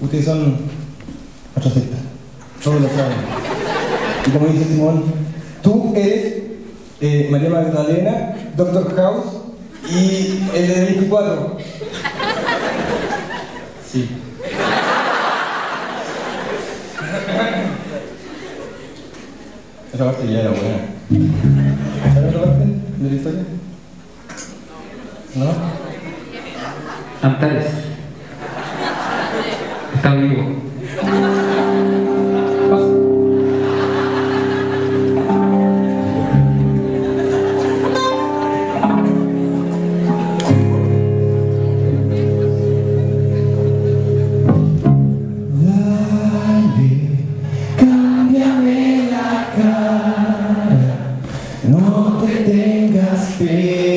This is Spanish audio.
Ustedes son otra secta. Todos lo saben. Y como dice Simón, tú eres eh, María Magdalena, Doctor House y el de 24. Sí. Esa parte ya era buena. ¿Sabes otra parte de la historia? ¿No? Antares. Tá tango. Não te tengas.